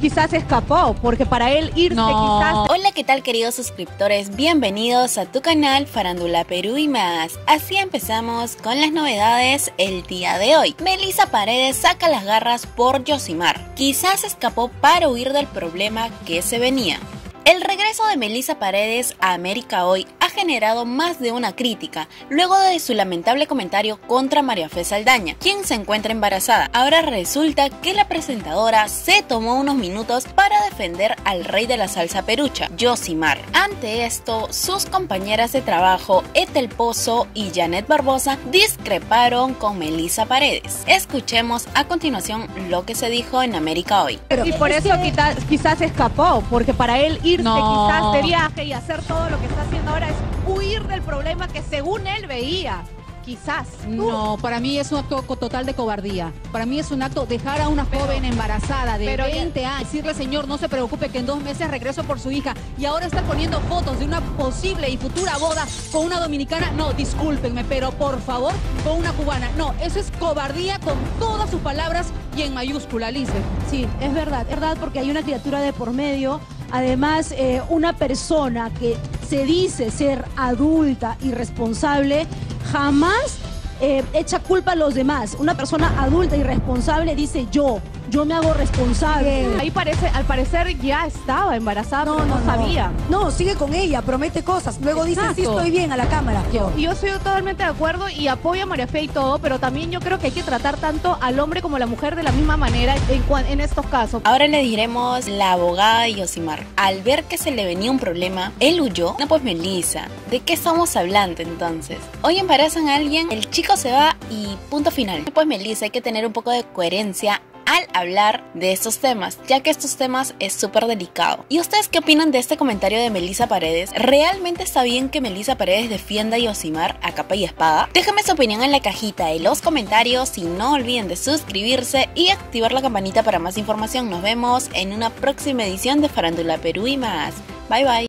quizás escapó, porque para él irse quizás... Hola, ¿qué tal queridos suscriptores? Bienvenidos a tu canal Farándula Perú y más. Así empezamos con las novedades el día de hoy. Melissa Paredes saca las garras por Yosimar. Quizás escapó para huir del problema que se venía. El regreso de Melissa Paredes a América Hoy ha generado más de una crítica, luego de su lamentable comentario contra María Fe Saldaña, quien se encuentra embarazada. Ahora resulta que la presentadora se tomó unos minutos para defender al rey de la salsa perucha, Josimar. Ante esto, sus compañeras de trabajo, Ethel Pozo y Janet Barbosa, discreparon con Melissa Paredes. Escuchemos a continuación lo que se dijo en América Hoy. y por eso quizás, quizás escapó, porque para él ir quizás de viaje y hacer todo lo que está haciendo ahora es huir del problema que según él veía. Quizás. No, para mí es un acto total de cobardía. Para mí es un acto dejar a una joven embarazada de 20 años, decirle, señor, no se preocupe que en dos meses regreso por su hija y ahora está poniendo fotos de una posible y futura boda con una dominicana. No, discúlpenme, pero por favor, con una cubana. No, eso es cobardía con todas sus palabras y en mayúscula, Lisbeth. Sí, es verdad, es verdad porque hay una criatura de por medio Además, eh, una persona que se dice ser adulta y responsable jamás eh, echa culpa a los demás. Una persona adulta y responsable dice yo, yo me hago responsable. Ahí parece, al parecer ya estaba embarazada, no, no, sabía. No, sigue con ella, promete cosas. Luego dice, sí estoy bien a la cámara. Y yo estoy totalmente de acuerdo y apoyo a María Fe y todo, pero también yo creo que hay que tratar tanto al hombre como a la mujer de la misma manera en, en estos casos. Ahora le diremos la abogada de Yosimar. Al ver que se le venía un problema, él huyó. No, pues Melissa, ¿de qué estamos hablando entonces? Hoy embarazan a alguien, el chico se va y punto final. Pues Melissa, hay que tener un poco de coherencia al hablar de estos temas, ya que estos temas es súper delicado. ¿Y ustedes qué opinan de este comentario de Melissa Paredes? ¿Realmente está bien que Melissa Paredes defienda a Yosimar a capa y espada? Déjenme su opinión en la cajita de los comentarios y no olviden de suscribirse y activar la campanita para más información. Nos vemos en una próxima edición de Farándula Perú y más. Bye bye.